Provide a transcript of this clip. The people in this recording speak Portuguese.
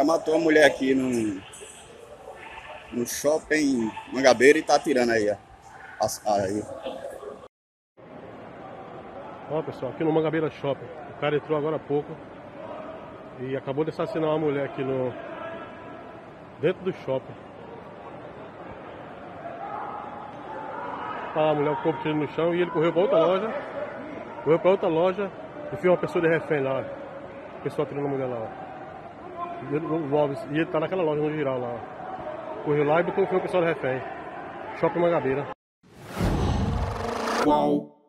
cara matou a mulher aqui no, no shopping Mangabeira e tá atirando aí, ó. Aí. Ó pessoal, aqui no Mangabeira Shopping. O cara entrou agora há pouco e acabou de assassinar uma mulher aqui no. dentro do shopping. Tá a mulher, o corpo tirando no chão e ele correu pra outra loja. Correu pra outra loja e fez uma pessoa de refém lá. O pessoal tirando a mulher lá, ó. E ele tá naquela loja no giral lá. Correu lá e botou o pessoal de refém. Shopping Mangabeira. Qual?